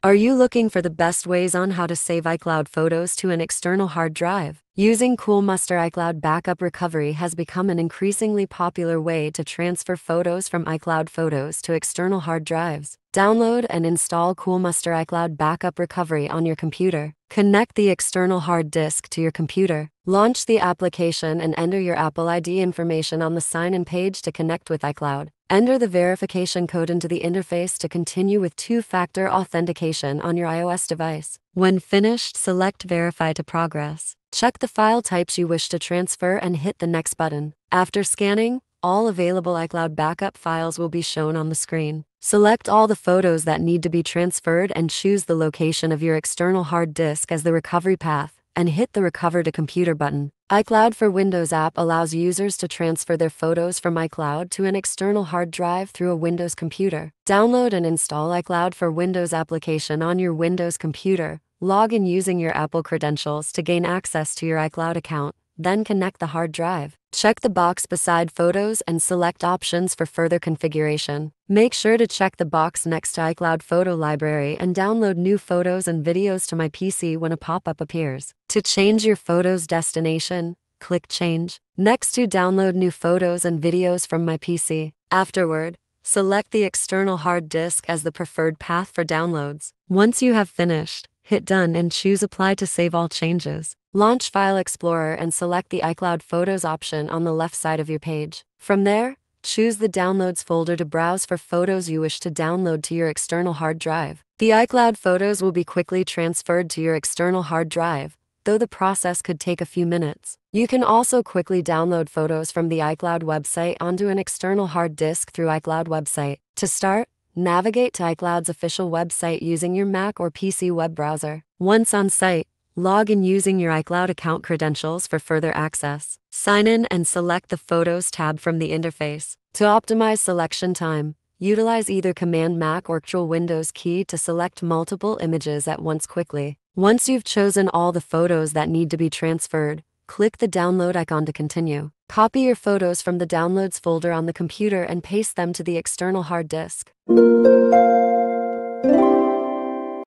Are you looking for the best ways on how to save iCloud photos to an external hard drive? Using Coolmuster iCloud Backup Recovery has become an increasingly popular way to transfer photos from iCloud Photos to external hard drives. Download and install Coolmuster iCloud Backup Recovery on your computer. Connect the external hard disk to your computer. Launch the application and enter your Apple ID information on the sign in page to connect with iCloud. Enter the verification code into the interface to continue with two factor authentication on your iOS device. When finished, select Verify to progress. Check the file types you wish to transfer and hit the Next button. After scanning, all available iCloud backup files will be shown on the screen. Select all the photos that need to be transferred and choose the location of your external hard disk as the recovery path and hit the Recover to Computer button. iCloud for Windows app allows users to transfer their photos from iCloud to an external hard drive through a Windows computer. Download and install iCloud for Windows application on your Windows computer. Log in using your Apple credentials to gain access to your iCloud account, then connect the hard drive. Check the box beside Photos and select Options for further configuration. Make sure to check the box next to iCloud Photo Library and download new photos and videos to my PC when a pop-up appears. To change your photos destination, click Change. Next to download new photos and videos from my PC. Afterward, select the external hard disk as the preferred path for downloads. Once you have finished, hit Done and choose Apply to save all changes. Launch File Explorer and select the iCloud Photos option on the left side of your page. From there, choose the Downloads folder to browse for photos you wish to download to your external hard drive. The iCloud photos will be quickly transferred to your external hard drive, though the process could take a few minutes. You can also quickly download photos from the iCloud website onto an external hard disk through iCloud website. To start, Navigate to iCloud's official website using your Mac or PC web browser. Once on site, log in using your iCloud account credentials for further access. Sign in and select the Photos tab from the interface. To optimize selection time, utilize either Command Mac or Control Windows key to select multiple images at once quickly. Once you've chosen all the photos that need to be transferred, click the download icon to continue. Copy your photos from the Downloads folder on the computer and paste them to the external hard disk.